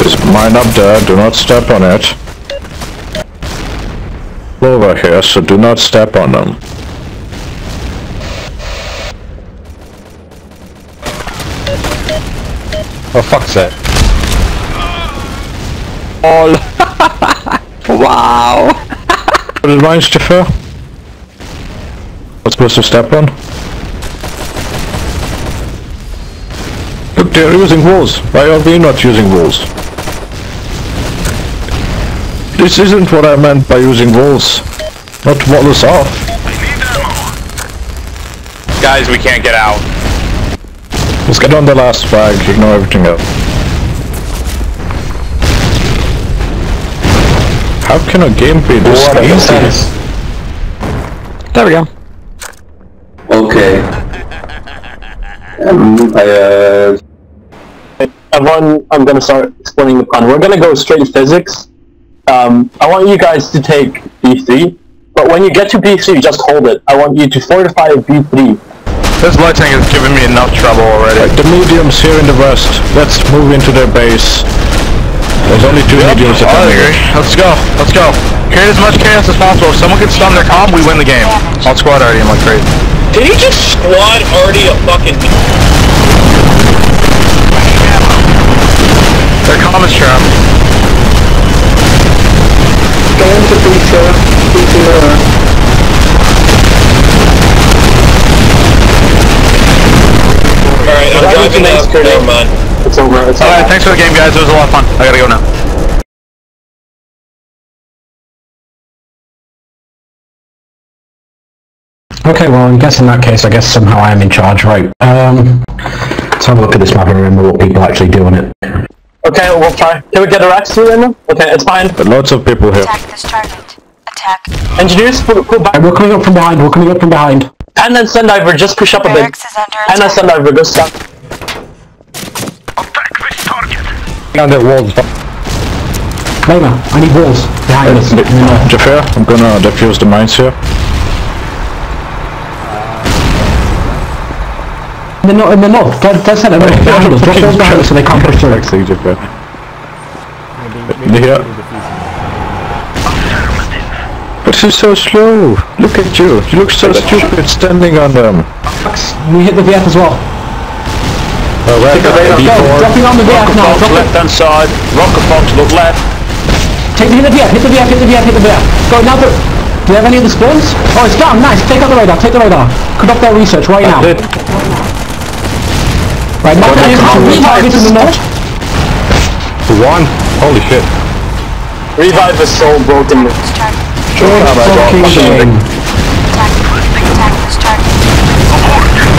There's mine up there, do not step on it. Over here, so do not step on them. Oh fuck's that. All. wow. What is mine, Jafar? What's supposed to step on? Look, they're using walls. Why are we not using walls? This isn't what I meant by using walls. Not wall us off. Guys, we can't get out. Let's get on the last flag, ignore everything else. How can a game be this easy? There we go. Okay. Um, I, uh, Everyone, I'm gonna start explaining the plan. We're gonna go straight physics. Um, I want you guys to take B3, but when you get to B3, just hold it. I want you to fortify B3. This light tank is giving me enough trouble already. Like the mediums here in the west, let's move into their base. There's only two mediums I attacking agree. Let's go. Let's go. Create as much chaos as possible. If someone can stun their comm, we win the game. I'll squad already. I'm like crazy. Did he just squad already a fucking... Their comm is trapped. Go into B2, B2, Alright, I'm driving. Never mind. It's over, it's Alright, thanks for the game, guys. It was a lot of fun. I gotta go now. Okay, well, I guess in that case, I guess somehow I am in charge, right? Um, let's have a look at this map and remember what people actually do on it. Okay, we'll try. Can we get a Rex through in them? Okay, it's fine. But lots of people here. Attack this target. Attack. Engineers, pull, pull back. We're coming up from behind, we're coming up from behind. And then send over, just push up a bit. Barracks is under And then attack. Sundiver, go stop. Behind that wall. Lamer, I need walls behind us. in the north. Jafar, I'm gonna defuse the mines here. In the, no- in the north, dead, dead center, no, behind us, drop walls behind us so they can't push through. Actually, Jafar. Here. But he's so slow. Look at you. You look so stupid standing on um, them. We hit the VF as well. Uh, right, Go, dropping on the VF now, drop it. hand side. Rocker Fox, look left. Take the hit the VF, hit the VF, hit the VF, hit the VF. Go, now do Do you have any of the spawns? Oh, it's down, nice, take out the radar, take the radar. Cut off their research right now. Right, mark the three targets in the north. One. Holy shit. Revive is so broken. This target. Good fucking game. Attack. Attack this target.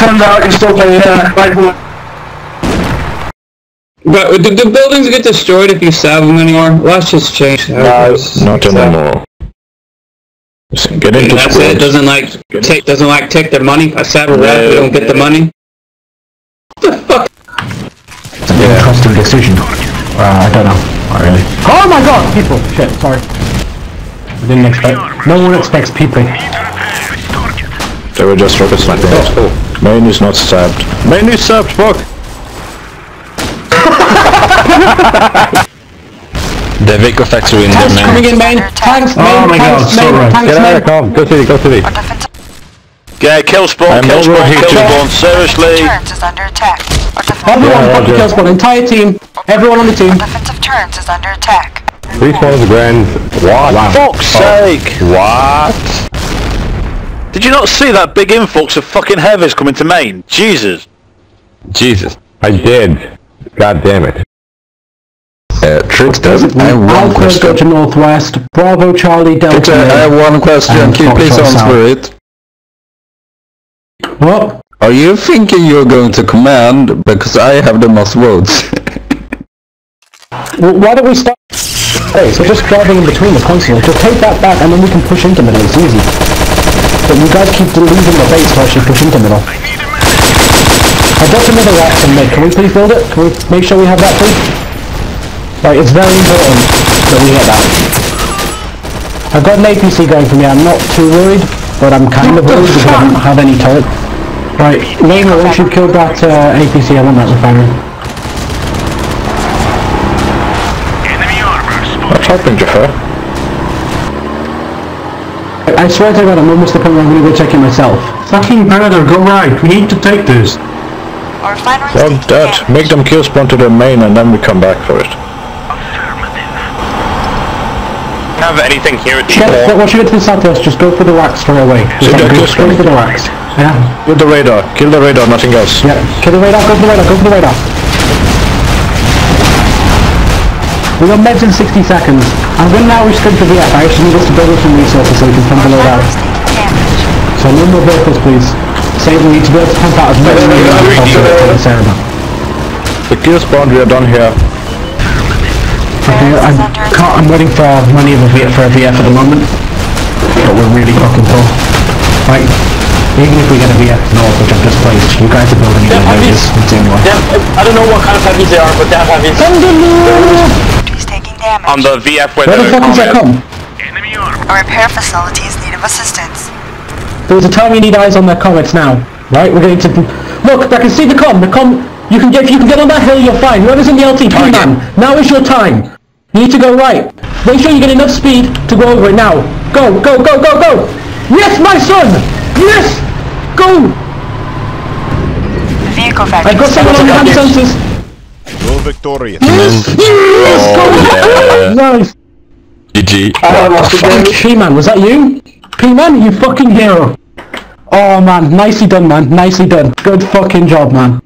Turns out you're still playing uh, rifle. But do the buildings get destroyed if you stab them anymore? Let's just change. No, not anymore. Just Get into That's it. Doesn't like take doesn't like take their money. I stab a rat, we don't get the money. What the fuck? It's an interesting decision. Uh, I don't know. Not really. Oh my god! People! Shit, sorry. I didn't expect... No one expects people. They were just rocket sniping. Main is not stabbed. Main is stabbed, fuck! The Vico factory in Tanks there, coming in main! Tanks oh main! Oh my God, tanks so main! right. Tanks Get out main! of com. Go city, go city. Our defensive Yeah, kill spawn, I'm kill over spawn, kill too. spawn. Seriously. is under attack. Everyone, Yeah, fuck the Roger. kill squad, entire team! Everyone on the team! defensive turns is under attack. Three spawns grand. What? Fuck's sake! What? Did you not see that big influx of fucking heavies coming to main? Jesus. Jesus. I did. God damn it. Uh, Trickster, I have one Alpha go question. to northwest, Bravo Charlie Delta. Trickster, I have one question. Can you please answer it? What? Are you thinking you're going to command because I have the most votes? Well, why don't we start... Hey, so just driving in between the constantly. Just take that back and then we can push into middle, it's easy you guys keep losing the base while she pushes into middle. I dropped another rack from mid. Can we please build it? Can we make sure we have that, please? Right, it's very important that we get that. I've got an APC going for me. I'm not too worried, but I'm kind of worried because I don't have any turret. Right, Lena, once you've killed that uh, APC, I want that refinery. What's happened, Jaffa? I swear to God, I'm almost at the point where I'm gonna go check it myself. Fucking brother, go right. We need to take this. Our refinery's Well, taking Dad, damage. make them kill spawn to the main and then we come back for it. Have anything here at the Get, wall? once you get to the southwest, just go for the racks straight away. Just So like, go straight for for the racks. Yeah. Kill the radar. Kill the radar, nothing else. Yeah. Kill the radar, go for the radar, go for the radar. We got meds in 60 seconds. I'm gonna now restrict the VF. I actually need us to build up some resources so we can pump the load out. Refinery's taking damage. So no more vehicles, please. Save, we need to be able to pump out as much as we can to the kill spawn, we are done here. Okay, I can't, I'm waiting for money of a V- for a VF at the moment. But we're really fucking full. Right. Even if we get a VF north, which I've just placed, you guys are building it Yeah, in heavies. villages. It's anyway. They I don't know what kind of heavies they are, but they have heavies. He's taking damage. On the VF where, Where the fuck is that come? A repair facility is in need of assistance. There was a time you need eyes on their comets now. Right? We're going to... Look, I can see the com. The com... You can get... If you can get on that hill, you're fine. Whoever's in the LT, come man. Now is your time. You need to go right. Make sure you get enough speed to go over it now. Go, go, go, go, go! Yes, my son! Yes! Go! Vehicle factory I've got is someone on the hand sensors. Mm. Oh, yeah. Nice. GG. Fucking P-Man, was that you? P-Man, you fucking hero. Oh man, nicely done man, nicely done. Good fucking job man.